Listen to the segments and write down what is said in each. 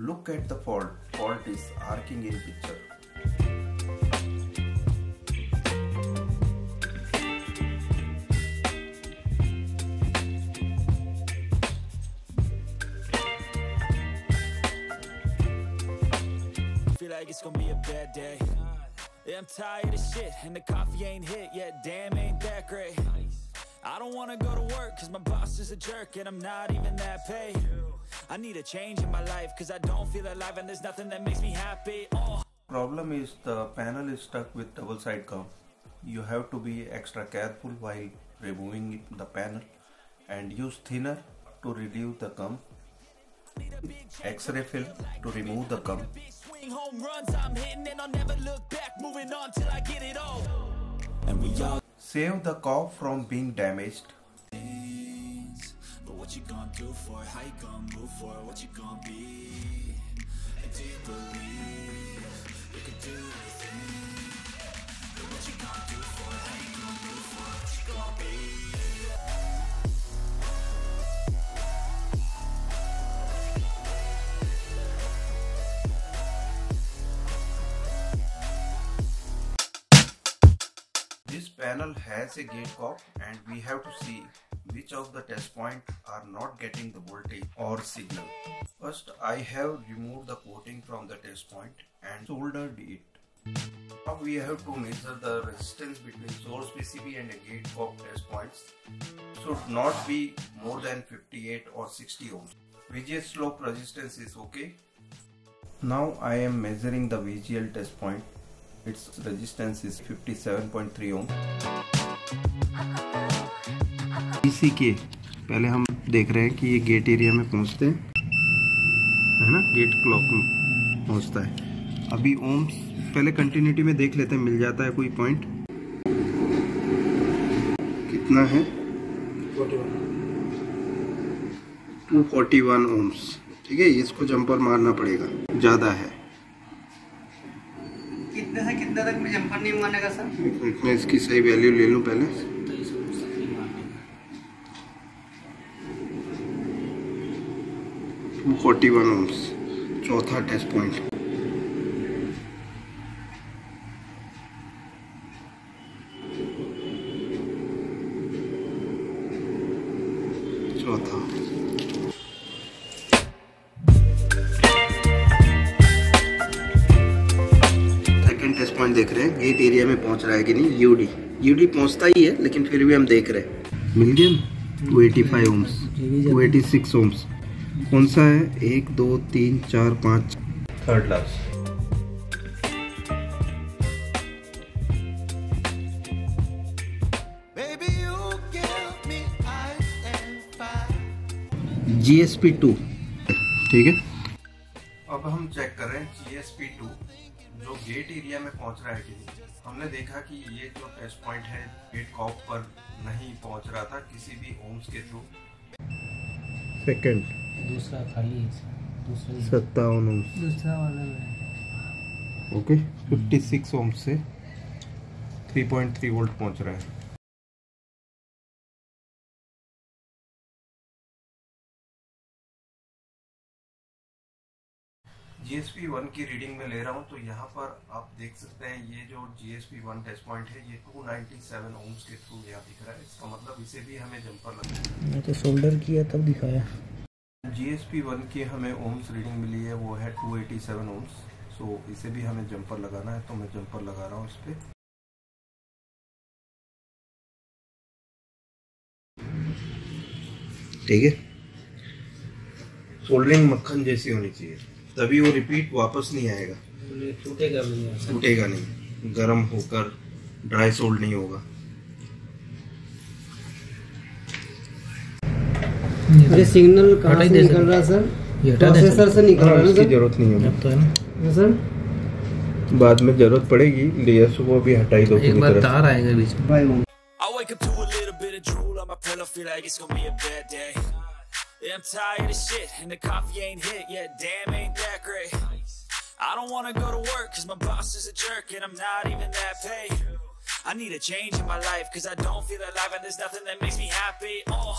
Look at the fault. Fault is arcing in picture. Feel like it's gonna be a bad day. Yeah, I'm tired of shit, and the coffee ain't hit yet. Damn, ain't that great. I don't wanna go to work, cause my boss is a jerk, and I'm not even that paid. I need a change in my life, cause I don't feel alive, and there's nothing that makes me happy. Oh. Problem is the panel is stuck with double side gum. You have to be extra careful while removing the panel and use thinner to relieve the gum. X-ray film to remove the gum. Swing home runs, I'm hitting, and I'll never look back. Moving on till I get it all. And we all Save the cough from being damaged. But what you gonna do for it? How you gonna move for it? What you gonna be? And do you believe you can do anything? But what you gonna do for it? How you gonna move for it? What you gonna be? This panel has a gate cough and we have to see which of the test points are not getting the voltage or signal. First I have removed the coating from the test point and soldered it. Now we have to measure the resistance between source PCB and a gate of test points should not be more than 58 or 60 ohms. VGS slope resistance is okay. Now I am measuring the VGL test point. Its resistance is 57.3 ohm. इसी के। पहले हम देख रहे हैं कि ये gate area में पहुँचते हैं। है ना? गेट क्लॉक में पहुँचता है। अभी ओम्स पहले कंटिन्यूटी में देख लेते हैं मिल जाता है कोई पॉइंट कितना है? 241 ओम्स ठीक है इसको जंपर मारना पड़ेगा। ज़्यादा है। कितने से कितने तक जंपर नहीं मानेगा सर? मैं इसकी सही वैल्यू ले लूँ पहले टू फोर्टी वन ओम्स चौथा टेस्ट पॉइंट चौथा. सेकंड टेस्ट पॉइंट देख रहे हैं गेट एरिया में पहुँच रहा है कि नहीं? यूडी यूडी पहुँचता ही है लेकिन फिर भी हम देख रहे हैं। मिल गया? Two eighty five ohms two eighty six ohms कौन सा है? एक दो तीन चार पाँच। Third last. G S P two ठीक है? अब हम चेक कर रहे हैं जी एस पी टू जो गेट एरिया में पहुँच रहा है कि नहीं। हमने देखा कि ये जो टेस्ट पॉइंट है गेट कॉप पर नहीं पहुँच रहा था किसी भी ओम्स के थ्रू सेकंड दूसरा खाली दूसरा सत्तावन ओम्स। दूसरा वाला में। ओके 56 ओम से 3.3 वोल्ट पहुँच रहा है। GSP 1 की रीडिंग में ले रहा हूँ तो यहाँ पर आप देख सकते हैं ये जो GSP 1 टेस्ट पॉइंट है ये 297 ओम्स के थ्रू यहाँ दिख रहा है। इसका मतलब इसे भी हमें जंपर लगना मैं तो सोल्डर किया तब दिखाया। GSP 1 की हमें ओम्स रीडिंग मिली है वो है 287 ओम्स सो इसे भी हमें जंपर लगाना है तो मैं जंपर लगा रहा हूँ इस पर ठीक है? सोल्डरिंग मक्खन जैसी होनी चाहिए। तभी वो रिपीट वापस नहीं आएगा। टूटेगा नहीं टूटेगा नहीं। गर्म होकर ड्राई सोल्ड नहीं होगा। अरे सिग्नल कहाँ से निकल रहा है सर प्रोसेसर से निकल रहा है ज़रूरत नहीं होगी तो है ना सर बाद में ज़रूरत पड़ेगी लेयर्स को भी हटाई दो तरह से। तार आएगा बीच में I wake up to a little bit of drool on my pillow, feel like it's gonna be a bad day. Yeah, I'm tired of shit, and the coffee ain't hit yet. Damn, ain't that great. I don't wanna go to work, cause my boss is a jerk, and I'm not even that paid. I need a change in my life, cause I don't feel alive, and there's nothing that makes me happy. Oh,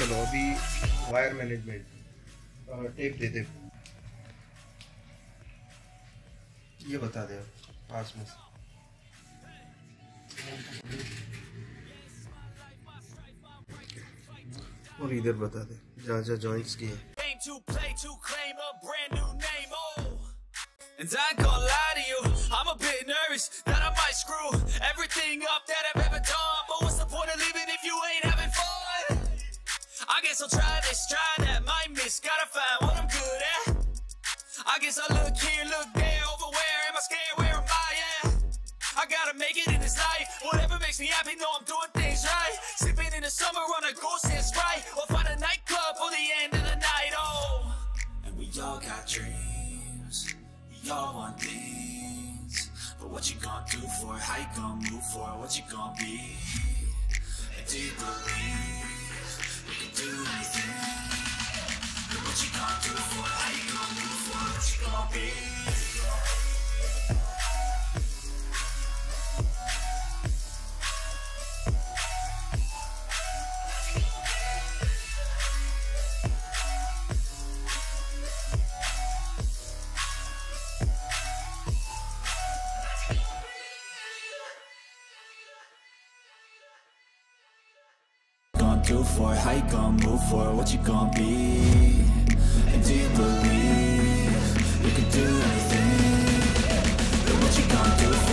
चलो अभी wire management tape दे दे ये बता दे पास में और इधर बता दे जहाँ जहाँ जॉइंट्स की है to play to claim a brand new name. Oh, and I ain't gonna lie to you, I'm a bit nervous that I might screw everything guess I'll try this, try that, might miss, gotta find what I'm good at. I guess I look here, look there, over where am I scared? Where am I at? I gotta make it in this life. Whatever makes me happy, know I'm doing things right. Sipping in the summer on a ghost and sprite, or find a nightclub for the end of the night. Oh, and we all got dreams. We all want things. But what you gonna do for it? How you gonna move for it? What you gonna be? And do you believe gon' do for it? How you gon' move for it? What you gonna be? And do you believe you can do anything? But what you gonna do